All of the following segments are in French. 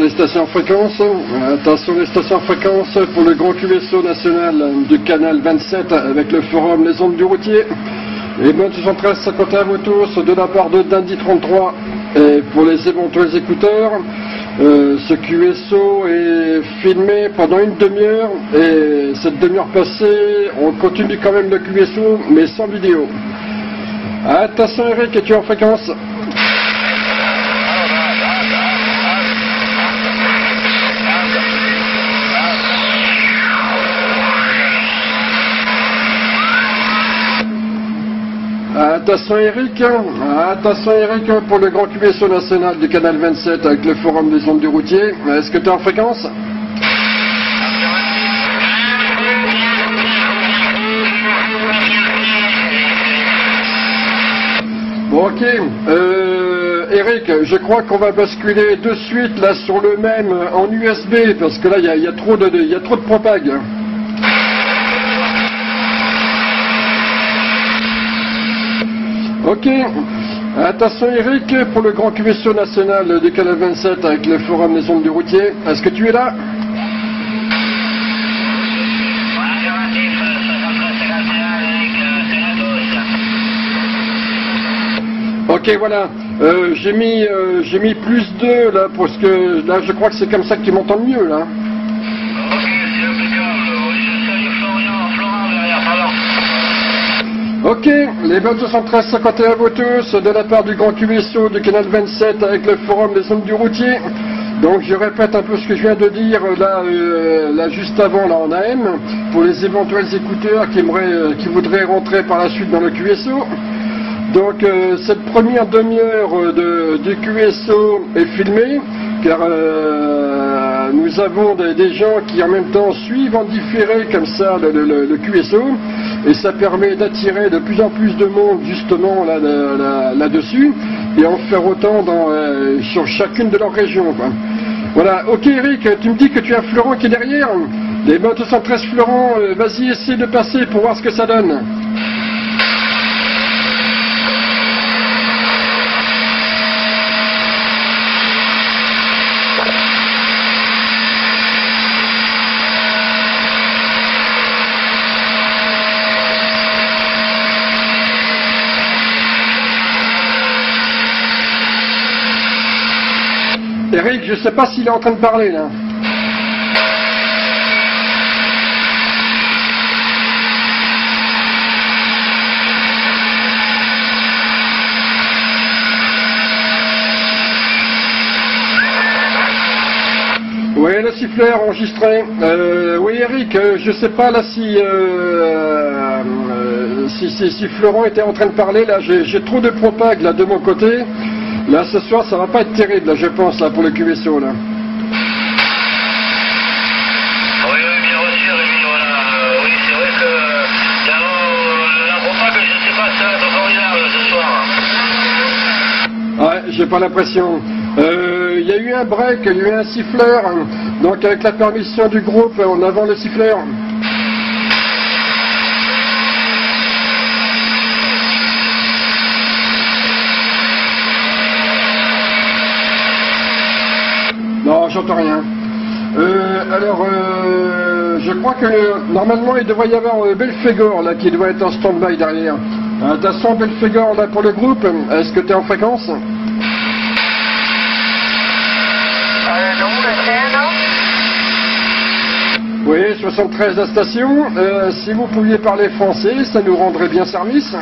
Les stations fréquences, attention les stations fréquences pour le grand QSO national du canal 27 avec le forum Les Ondes du Routier. Et bonne 73 51 à vous tous de la part de Dandy 33 et pour les éventuels écouteurs. Euh, ce QSO est filmé pendant une demi-heure et cette demi-heure passée, on continue quand même le QSO mais sans vidéo. Attention Eric, es-tu en fréquence? Attention Eric, attention Eric pour le grand QSO national du canal 27 avec le forum des ondes du routier. Est-ce que tu es en fréquence? Bon ok, euh, Eric, je crois qu'on va basculer de suite là sur le même en USB parce que là il y, a trop de, de propague. Ok. Attention Eric, pour le grand QSO national du canal 27 avec le forum des ondes du routier. Est-ce que tu es là? Ok voilà, euh, j'ai mis euh, j'ai mis plus 2 là parce que là je crois que c'est comme ça que tu m'entends mieux là. Ok, les 73 51 à vous tous de la part du grand QSO du canal 27 avec le forum des ondes du routier. Donc je répète un peu ce que je viens de dire là, euh, là juste avant là en AM pour les éventuels écouteurs euh, qui voudraient rentrer par la suite dans le QSO. Donc euh, cette première demi-heure de, du QSO est filmée car nous avons des, gens qui en même temps suivent en différé comme ça le QSO et ça permet d'attirer de plus en plus de monde justement là-dessus et en faire autant euh, sur chacune de leurs régions. Voilà, ok Eric, tu me dis que tu as Florent qui est derrière Les 213 Florent, euh, vas-y essaie de passer pour voir ce que ça donne. Eric, je sais pas s'il est en train de parler là. Oui, le siffleur enregistré. Euh, oui, Eric, euh, je sais pas là si, euh, si, si, si, Florent était en train de parler. Là, j'ai trop de propague là de mon côté. Là, ce soir, ça va pas être terrible, là, je pense, là, pour le QSO, là. Oui, oui, bien reçu, Rémi, voilà. Euh, oui, c'est vrai que la, la propague, je sais pas, ça va être formidable ce soir. Ouais, j'ai pas l'impression. Euh, il y a eu un break, il y a eu un siffleur. Donc, avec la permission du groupe, on avant le siffleur. Non, j'entends rien. Euh, alors, euh, je crois que normalement il devrait y avoir euh, Belfegor là qui doit être en stand-by derrière. Attention Belfegor là pour le groupe, est-ce que tu es en fréquence? Oui, 73 la station. si vous pouviez parler français, ça nous rendrait bien service.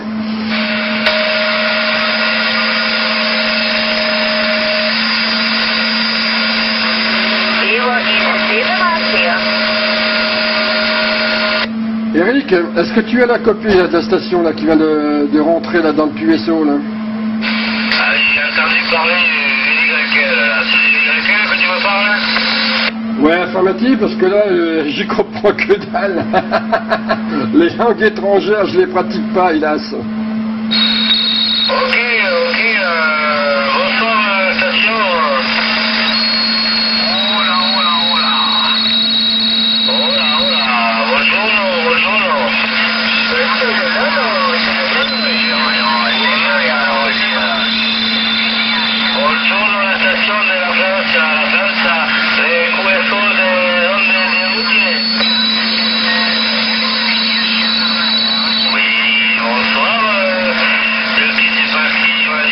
Eric, est-ce que tu as la copie de la station là, qui vient de, rentrer là, dans le QSO là ah, J'ai entendu parler du YL, c'est YL que tu me parles Ouais, affirmatif, parce que là, euh, j'y comprends que dalle. les langues étrangères, je les pratique pas, hélas. Solo la de de donde de. Oui, bonsoir.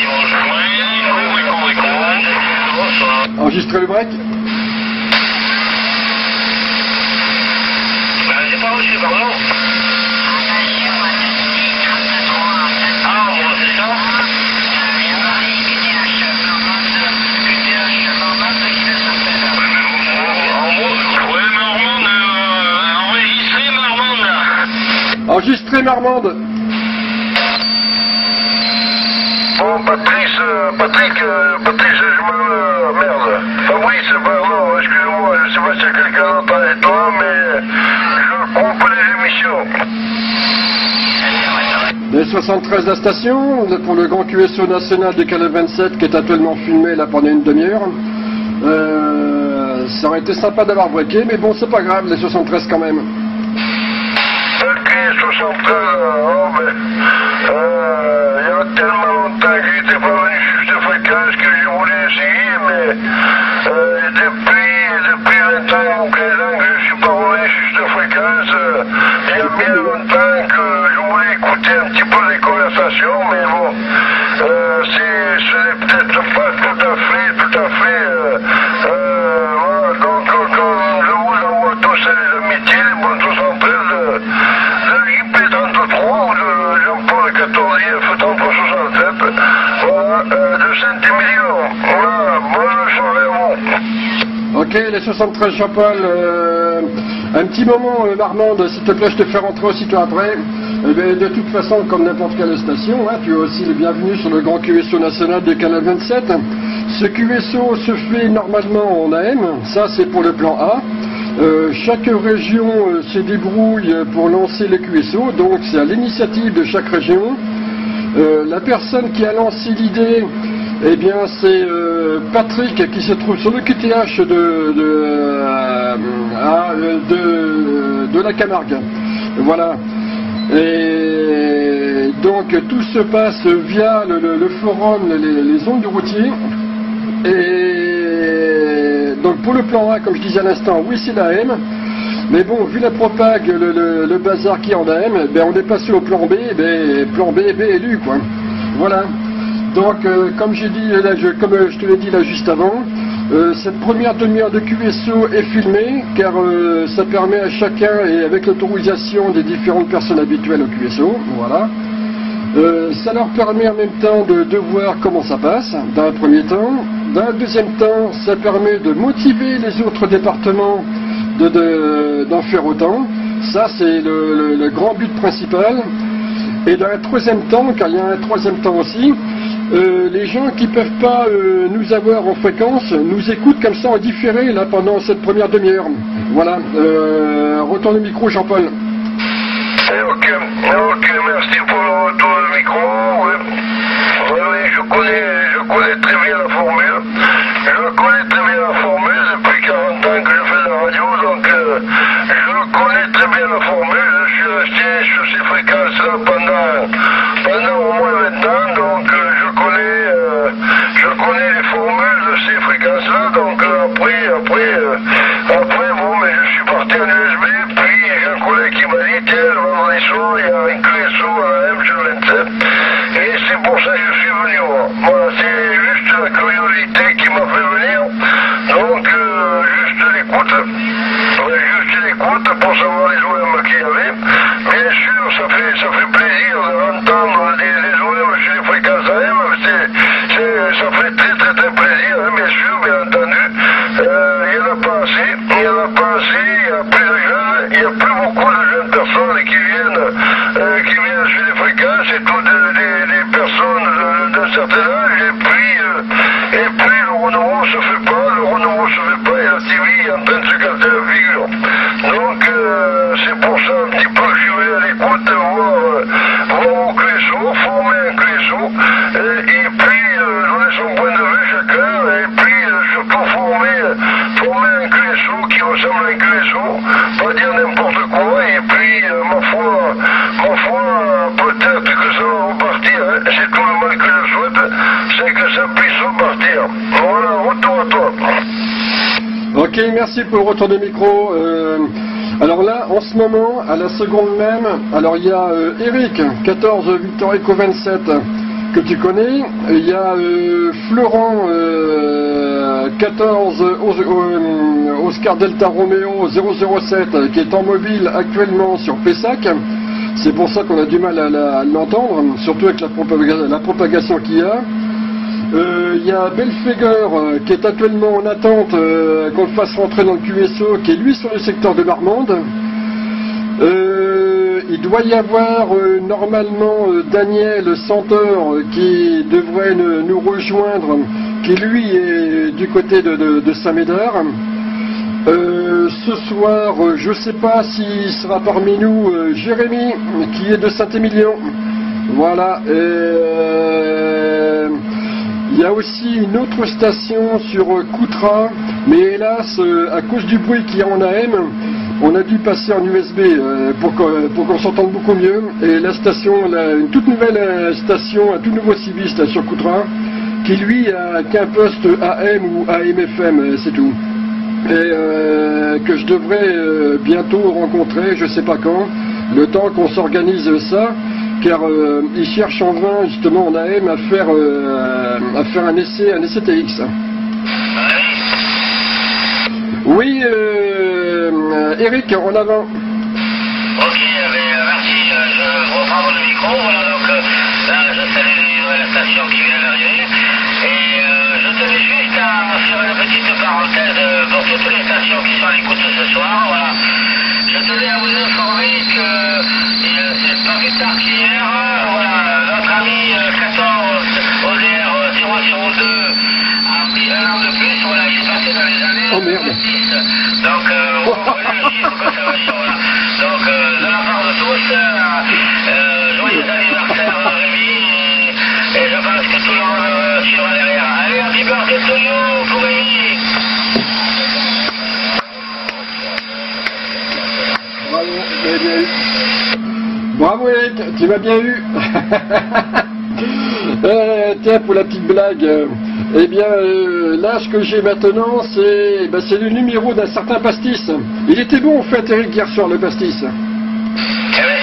Bonjour. Oui, oui, oui, oui. Bonsoir. Enregistrez le break. Ben, j'ai pas reçu, pardon. Ah, bon, c'est ça Oui, Marmande, euh, enregistré Marmande, là. Enregistrez Marmande. Bon, Patrice, euh, Patrick, euh, Patrice, je me... euh, merde. Fabrice, pardon, excuse-moi, je sais pas si quelqu'un d'autre avec toi, mais je coupe les émissions. Les 73 la station, pour le grand QSO national du Canal 27 qui est actuellement filmé là pendant une demi-heure. Euh, ça aurait été sympa d'avoir breaké, mais bon, c'est pas grave, les 73 quand même. 73, oh. Euh, il y a tellement longtemps que j'étais pas venu juste de fréquence que j'ai voulu essayer, mais... Euh, depuis, depuis 20 ans ou 15 ans que je suis pas revenu juste de fréquence, euh, il y a bien longtemps que je voulais écouter un petit peu les conversations, mais bon... Euh, c'est, ce n'est peut-être pas tout à fait, tout à fait... Euh, euh, voilà, donc, donc, euh, je vous envoie tous les amitiés, les bonnes 73, euh, de JP33 ou de Jean-Paul 14 F3367, voilà, euh, de Saint-Émilion. Voilà, bonne soirée à vous. Ok, les 73 Jean-Paul, euh, un petit moment, euh, Marmande, s'il te plaît, je te fais rentrer aussitôt après. Eh bien, de toute façon, comme n'importe quelle station, hein, tu es aussi le bienvenu sur le grand QSO national des Canal 27. Ce QSO se fait normalement en AM, ça c'est pour le plan A. Euh, chaque région euh, se débrouille pour lancer les QSO, donc c'est à l'initiative de chaque région. La personne qui a lancé l'idée, eh bien, c'est euh, Patrick qui se trouve sur le QTH de, euh, ah, de, de la Camargue. Voilà. Et donc tout se passe via le, forum, les, ondes du routier. Et donc pour le plan A, comme je disais à l'instant, oui c'est la M. Mais bon, vu la propague, le, bazar qui en AM, ben on est passé au plan B, ben plan B, B élu quoi. Voilà. Donc euh, comme dit je, comme euh, je te l'ai dit là juste avant, euh, cette première demi-heure de QSO est filmée car ça permet à chacun et avec l'autorisation des différentes personnes habituelles au QSO, voilà. Ça leur permet en même temps de, voir comment ça passe, dans un premier temps. Dans un deuxième temps, ça permet de motiver les autres départements de- de- d'en faire autant. Ça, c'est le, le- le grand but principal. Et dans un troisième temps, car il y a un troisième temps aussi, euh, les gens qui ne peuvent pas euh, nous avoir en fréquence nous écoutent comme ça en différé là pendant cette première demi-heure. Voilà. Euh, retourne le micro, Jean-Paul. Eh, ok, ok, merci pour le retour du micro. Oui, Oui, oui, je connais, je connais très bien la formule. Je connais très bien la formule depuis 40 ans que je fais de la radio, donc euh, je connais très bien la formule. Je suis resté sur ces fréquences-là pendant, pendant au moins 20 ans, donc euh, je connais, euh, je connais les formules de ces fréquences-là, donc euh, après, après, euh, après, bon, mais je suis parti en USB, puis j'ai un collègue qui m'a dit, tiens, le vendredi soir, il y a un QSO à la M sur le 27, et c'est pour ça que je suis venu voir. Voilà, c'est juste la curiosité qui m'a fait venir, donc euh, juste l'écoute, Ouais, juste l'écoute pour savoir les OM qu'il y avait. Bien sûr, ça fait, ça fait plaisir d'entendre les, les OM sur les fréquences AM, c'est, c'est- ça fait très très très plaisir, hein, bien sûr, bien entendu. Euh, il y en a pas assez, il y en a pas assez, il y a plus de jeunes, il y a plus beaucoup de jeunes personnes qui viennent, euh, qui viennent sur les fréquences et toutes des, des- des personnes de- d'un certain âge, et puis, euh, et puis le renouveau se fait pas, le renouveau se fait pas, et la TV est en train de se casser la figure. Donc, euh, c'est pour ça un petit peu que je suis venu à l'écoute, voir, euh, voir au QSO, former un QSO, et, et puis euh, donner son point de vue chacun, et puis euh, surtout former, former un QSO qui ressemble à un QSO, pas dire n'importe quoi, et puis euh, ma foi, ma foi, peut-être que ça va repartir, hein. c'est tout le mal que je souhaite, c'est que ça puisse repartir. bien. Voilà, retour à toi. Ok, merci pour le retour de micro. Euh, alors là, en ce moment, à la seconde même, alors il y a euh, Eric, 14 Victor Eco 27, que tu connais. Il y a euh, Florent, euh, 14 Os- euh, Oscar Delta Romeo 007, qui est en mobile actuellement sur Pessac. C'est pour ça qu'on a du mal à, l'entendre, surtout avec la propagation qu'il y a. Euh, Il y a Belfeger euh, qui est actuellement en attente euh, qu'on le fasse rentrer dans le QSO, qui est lui sur le secteur de Marmande. Euh, il doit y avoir euh, normalement euh, Daniel euh, qui devrait nous rejoindre, qui lui est du côté de, Saint-Médard. Euh, ce soir, euh, je ne sais pas s'il sera parmi nous euh, Jérémy, qui est de Saint-Émilion. Voilà. Euh, il y a aussi une autre station sur euh, Coutras, mais hélas, euh, à cause du bruit qu'il y a en AM, on a dû passer en USB euh, pour qu'on s'entende beaucoup mieux. Et la station, une toute nouvelle station, un tout nouveau civis là, sur Coutras, qui lui a qu'un poste AM ou AM-FM, c'est tout. Et que je devrais bientôt rencontrer, je sais pas quand, le temps qu'on s'organise ça, car euh, ils cherchent en vain justement en AM à faire euh, à faire un essai, un essai TX. Oui, euh, euh, Eric, en avant. Ok, bien, merci, euh, je reprends mon micro. Voilà, donc euh, là, je salue les nouvelles stations qui viennent d'arriver. Et euh, je tenais juste à faire une petite parenthèse euh, pour toutes les stations qui sont à l'écoute ce soir. Voilà. Je tenais à vous informer que qu'hier, euh, voilà, notre ami euh, 14 ODR 002 a pris un an de plus. Voilà, il est passé dans les années Oh, merde. 26. Donc, euh, on va vérifier vos conservations, voilà. Donc, euh, de la part de tous, euh, euh, joyeux anniversaire euh, Rémi, et, et je pense que tout le monde euh, suivra derrière. Allez, happy birthday to you, pour Rémi Bravo, tu m'as bien eu. Bravo Eric, tu m'as bien eu. Euh, tiens, pour la petite blague, euh, eh bien, euh, là, ce que j'ai maintenant, c'est ben, c'est le numéro d'un certain pastis. Il était bon, en fait, Eric, hier soir, le pastis. Eh bien,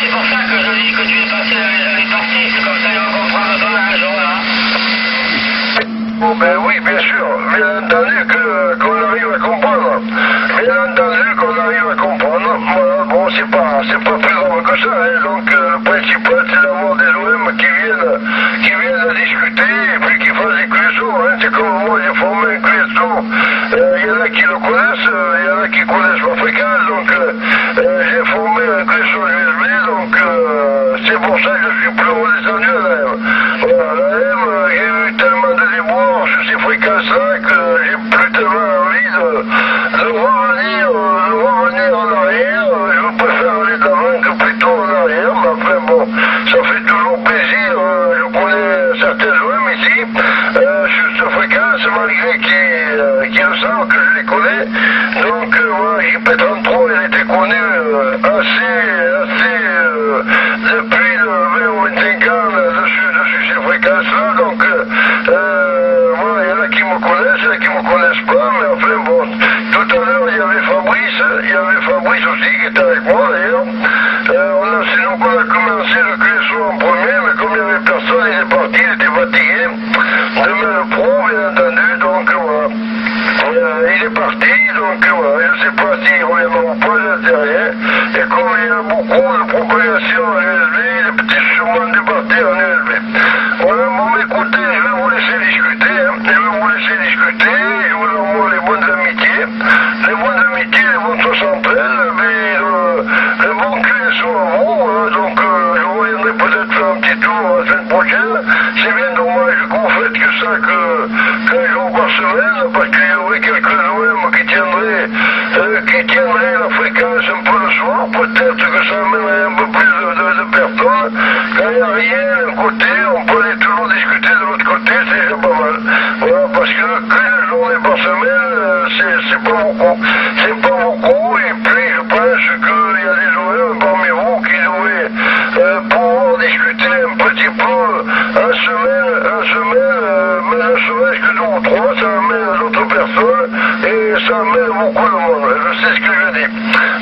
c'est pour ça que je dis que tu es passé dans les c'est comme ça ils vont comprendre ton âge, voilà. Bon, ben oui, bien sûr. Bien entendu que- qu'on arrive à comprendre. Bien entendu qu'on arrive à comprendre. Voilà, bon, c'est pas, c'est pas plus grave que ça. Hein. En a qui bon. Tout à l'heure, il y avait Fabrice, il y avait Fabrice aussi qui était avec d'ailleurs. A- de, de- de personnes. Quand il n'y a rien d'un côté, on peut aller toujours discuter de l'autre côté, c'est déjà pas mal. Voilà, parce que qu'une journée par semaine, c'est pas beaucoup. C'est pas beaucoup, puis je pense qu'il y a des OM parmi vous qui devraient euh, pouvoir discuter un petit peu en semaine, en semaine, euh, mais ne serait-ce que de ou trois, ça amène d'autres personnes et ça amène beaucoup de monde. Je sais ce que je dis.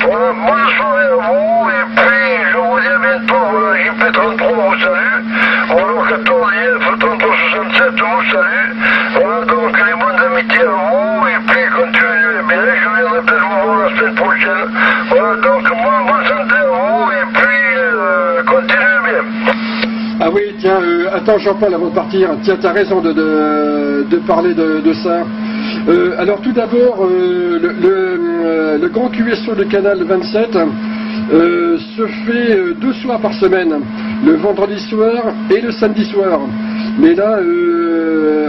Voilà, bonne soirée à vous et puis je vous dis à bientôt. Voilà, JP33 vous salue. Voilà, 14 IF 3367 vous salue. Voilà, donc les bonnes amitiés à vous et puis continuez bien. Je viendrai peut-être vous voir la semaine prochaine. Voilà, donc bonne, bonne santé à vous et puis euh, continuez bien. Ah oui, tiens, euh, Jean-Paul avant de partir, tiens, tu as raison de, de, parler de, ça. Euh, alors tout d'abord, euh, euh, le grand QSO de Canal 27 euh, se fait deux soirs par semaine, le vendredi soir et le samedi soir. Mais là,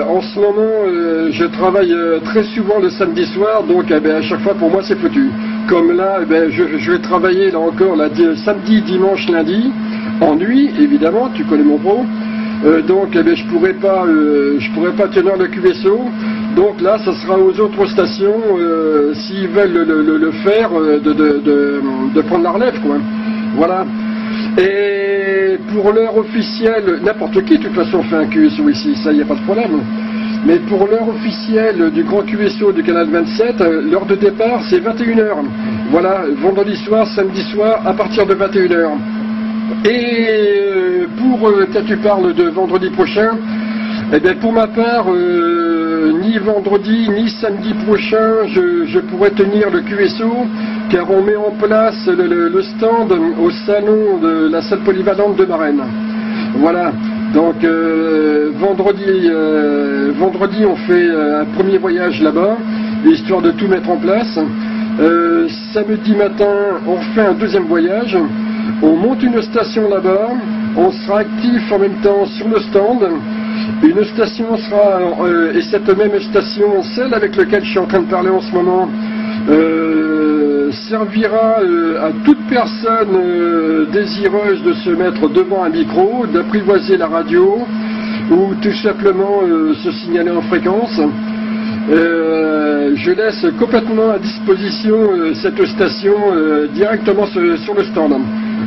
en ce moment, je travaille très souvent le samedi soir, donc eh ben, à chaque fois pour moi c'est foutu. Comme là, eh ben, je, vais travailler là encore samedi, dimanche, lundi, en nuit évidemment, tu connais mon pro. Euh, donc eh je pourrais pas euh, je pourrais pas tenir le QSO. Donc là, ça sera aux autres stations, euh, s'ils veulent le, faire, de, prendre la relève, quoi. Voilà. Et pour l'heure officielle, n'importe qui de toute façon fait un QSO ici, ça y a pas de problème. Mais pour l'heure officielle du grand QSO du canal 27, euh, l'heure de départ c'est 21h. Voilà, vendredi soir, samedi soir, à partir de 21h. Et pour, euh, quand tu parles de vendredi prochain, eh bien pour ma part, euh, ni vendredi ni samedi prochain, je, pourrais tenir le QSO, car on met en place le, stand au salon de la salle polyvalente de Marraine. Voilà. Donc euh, vendredi, euh, vendredi, on fait euh, un premier voyage là-bas, histoire de tout mettre en place. Euh, samedi matin, on fait un deuxième voyage. On monte une station là-bas. On sera actif en même temps sur le stand. Une station sera, euh, et cette même station, celle avec laquelle je suis en train de parler en ce moment, euh, servira euh, à toute personne désireuse de se mettre devant un micro, d'apprivoiser la radio ou tout simplement se signaler en fréquence. Je laisse complètement à disposition cette station directement sur le stand.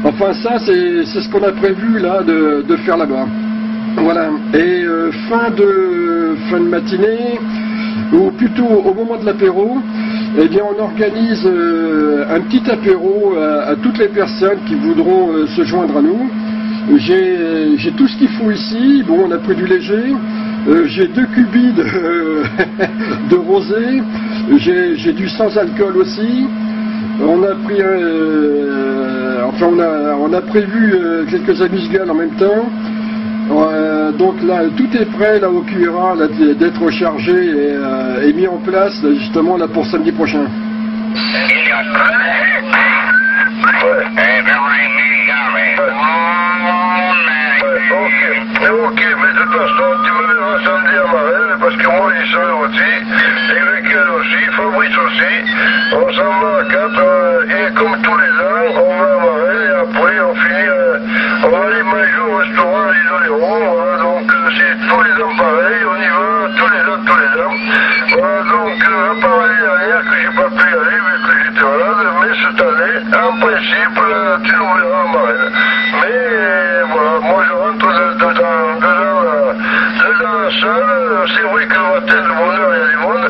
Enfin ça c'est ce qu'on a prévu là de, faire là-bas. Voilà. Et euh, fin de fin de matinée, ou plutôt au moment de l'apéro, eh bien on organise euh, un petit apéro à, toutes les personnes qui voudront euh, se joindre à nous. J'ai tout ce qu'il faut ici. Bon, on a pris du léger. J'ai deux cubis de, de rosé. J'ai du sans alcool aussi. On a pris, euh, enfin on a, prévu euh, quelques amuse-gueules en même temps. Euh, donc là, tout est prêt là au QRA d'être rechargé et, euh, et mis en place justement là pour samedi prochain. Fabrice aussi. On s'en va à et comme tous les on va à Marelle, et après, on finit, euh, on va aller manger au restaurant à l'Isoléron, voilà, donc euh, c'est tous les ans pareil, on y va tous les ans, tous les ans. Voilà, donc, euh, à part l'année dernière, que j'ai pas pu y aller, que j'étais malade, mais cette année, en principe, tu nous verras à Marelle. Mais, voilà, moi je rentre dedans, dedans, dedans, la salle, c'est vrai que le matin de bonheur, il y a du monde,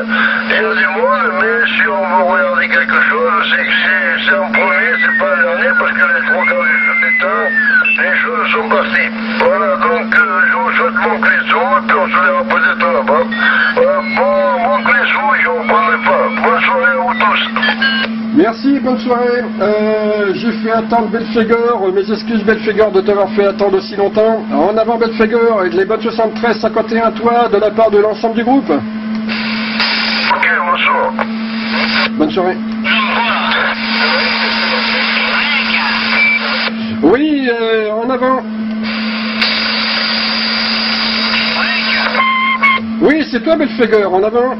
il y a du monde, mais si on veut regarder quelque chose, c'est que c'est c'est en premier, c'est pas le dernier, parce que les trois quarts du temps, les choses sont parties. Voilà, donc euh, je vous souhaite bon clésou, et puis on se verra peut-être là-bas. Voilà, bon, clésou, et je ne reprendrai pas. Bonne soirée à vous tous. Merci, bonne soirée. Euh, J'ai fait attendre Belfegor, euh, mes excuses Belfegor de t'avoir fait attendre aussi longtemps. En avant Belfegor et les bonnes 73 51 à toi de la part de l'ensemble du groupe. Ok, bonsoir. Bonne soirée. Oui, euh, en avant. Oui, c'est toi Belfegor, en avant.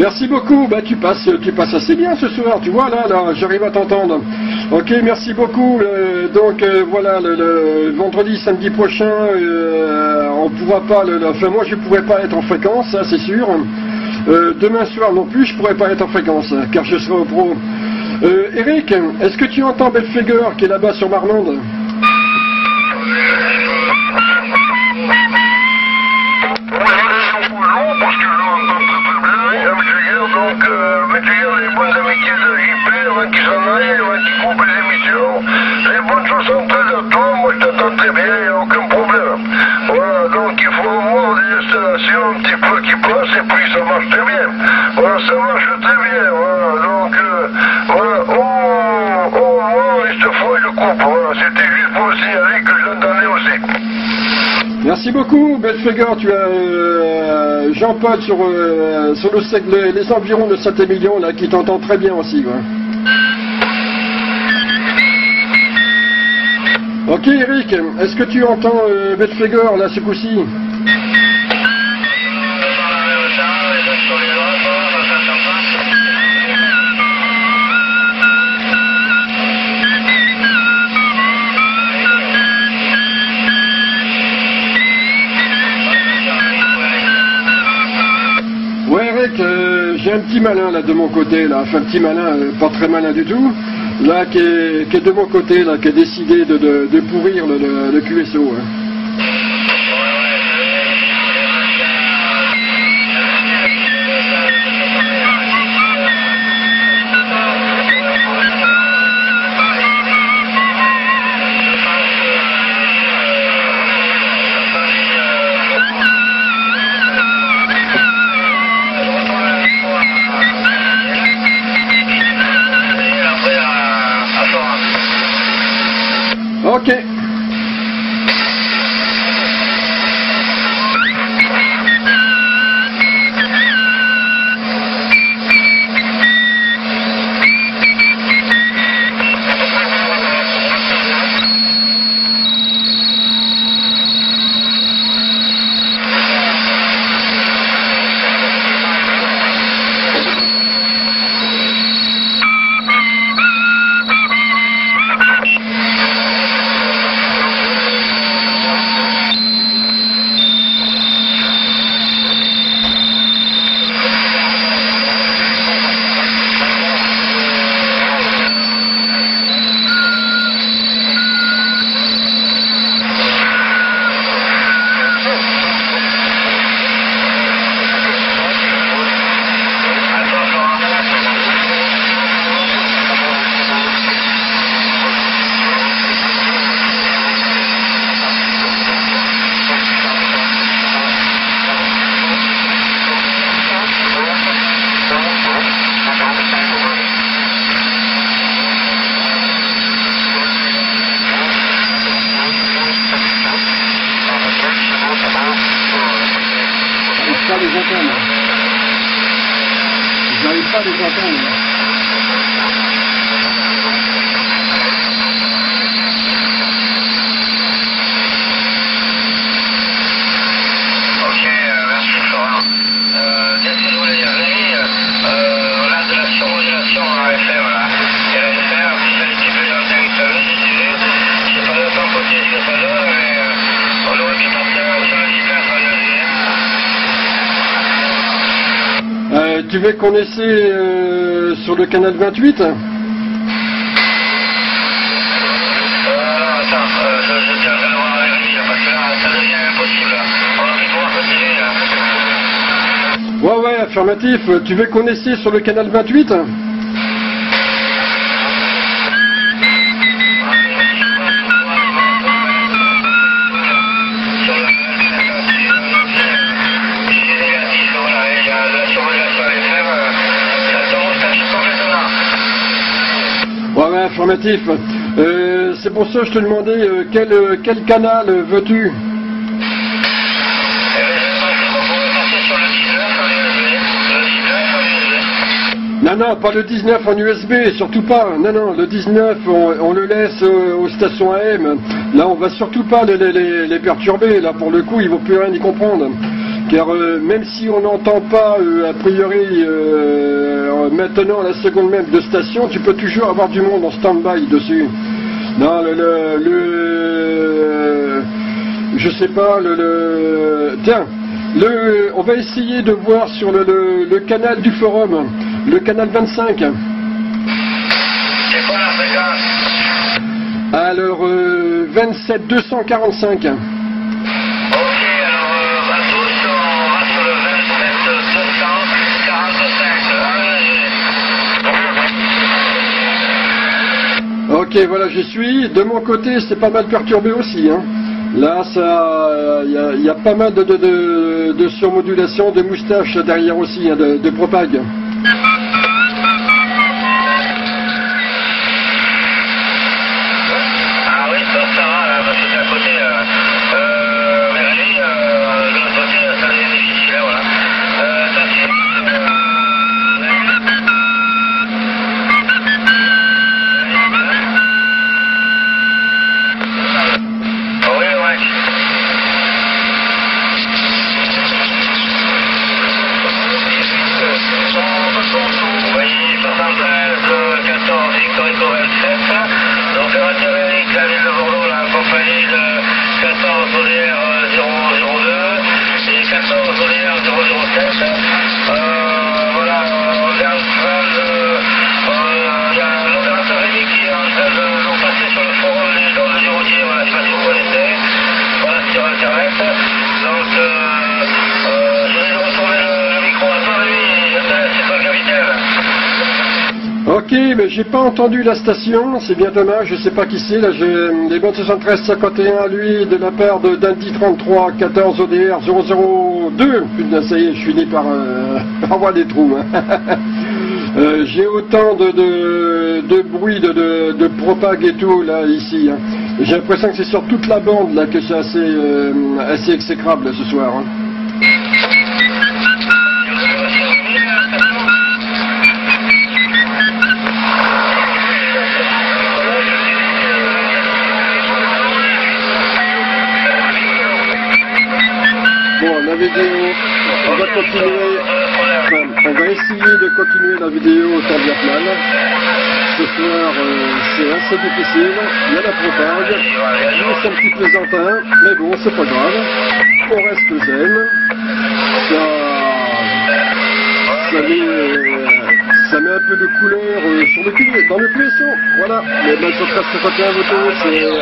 Merci beaucoup. Bah, tu passes, tu passes assez bien ce soir. Tu vois là, là, j'arrive à t'entendre. Ok, merci beaucoup. euh, donc euh, voilà, le, vendredi, samedi prochain, euh, on pourra pas. Le, enfin, moi, je pourrai pas être en fréquence, ça c'est sûr. Euh, demain soir non plus, je pourrai pas être en fréquence, car je serai au pro. Eric, est-ce que tu entends Belfegor qui est là-bas sur Marmande Oui, allez, non, parce que là, on entend très très bien, hein, monsieur Donc, euh, Guerre, les bonnes amitiés de JP, avant qu'il s'en aille, avant qu'il coupe les émissions, les bonnes choses sont très à toi, moi je t'entends très bien, il n'y a aucun problème. Voilà, donc il faut avoir des installations un petit peu qui passent, et puis ça marche très bien. Voilà, ça marche très bien, voilà, donc, euh, voilà, oh, oh, oh, il se faut, je coupe, voilà, c'était juste pour le signaler que je l'entendais aussi. Merci beaucoup, Belfegor. Tu as euh, Jean-Paul sur, euh, les, environs de Saint-Émilion là, qui t'entend très bien aussi. Ok, Eric, est-ce que tu entends euh, Belfegor là ce coup-ci? J'ai un petit malin là de mon côté, là, enfin un petit malin, euh, pas très malin du tout, là qui est, de mon côté, là, qui a décidé de, pourrir le QSO. hein. J'arrive pas à les entendre. Ok, euh, merci Florent. Euh, Qu'est-ce que je voulais dire Rémi, euh, on a de la surmodulation à FM là. Et la FM, si c'est un petit peu dans le internet, si tu veux, je sais pas longtemps pour dire ce que ça donne, mais euh, on aurait pu partir sur le 19 à l'heure. Euh, tu veux qu'on essaie euh, sur le canal 28 Euh, attends, euh. Ouais, ouais, affirmatif. Tu veux qu'on essaie sur le canal 28 Euh, c'est pour ça que je te demandais euh, quel, euh, quel canal veux-tu? Bien, je pense qu'on pourrait passer sur le 19 en USB. Le 19 en USB. Non, non, pas le 19 en USB, surtout pas. Non, non, le 19, on, on le laisse aux stations AM. Là, on va surtout pas les, les- les- les perturber. Là, pour le coup, ils vont plus rien y comprendre. Car euh, même si on n'entend pas, euh, a priori, euh, maintenant la seconde même de station, tu peux toujours avoir du monde en stand-by dessus. Non, le, le, le- je sais pas, le, le- tiens, le, on va essayer de voir sur le, le, le canal du forum, le canal 25. C'est quoi la fréquence Alors, euh, 27 245. Ok, alors euh, à tous, on va sur le 27 245. Ok, voilà, j'y suis. De mon côté, c'est pas mal perturbé aussi. Hein. Là, ça, il y, a- pas mal de, surmodulation, de moustaches derrière aussi, hein, de, de propague. Ah oui, ça, ça va, là, parce que c'est à côté. Euh, euh, Mélanie, euh, de l'autre côté, ça devient difficile, hein, voilà. Euh, attention. Euh, oui, ouais. Oui, 73, euh, 14, Victor Eco 27. Donc, opérateur Eric, la ville de Bordeaux, la compagnie de 14 ODR 002 et 14 ODR 007. Euh, voilà, on est en train de... euh, Il y a l'opérateur Eric qui est en train de nous passer sur le forum des zones du routier, voilà, je sais pas si vous connaissez, voilà, sur Internet. Donc, euh, euh, je vais retourner le, le micro à toi, lui, je te laisse, c'est toi le capitaine. Ok, mais j'ai pas entendu la station, c'est bien dommage, je sais pas qui c'est, là j'ai les bonnes 73 51 lui de la part de Dandy 33 14 ODR 002. Putain, ça y est, je suis né par, euh, par voir des trous. hein. Euh, j'ai autant de, de, bruit, de, de, de et tout là ici. hein. J'ai l'impression que c'est sur toute la bande là que c'est assez, euh, assez exécrable ce soir. hein. La vidéo, on va continuer. On va essayer de continuer la vidéo que mal. Ce soir, euh, c'est assez difficile. Il y a la propague. Nous sommes petits plaisantins, mais bon, c'est pas grave. On reste zen. Ça, ça met, euh, ça met un peu de couleur euh, sur le cul, dans le cuisson. Voilà. Mais ben, sur 51 motos, c'est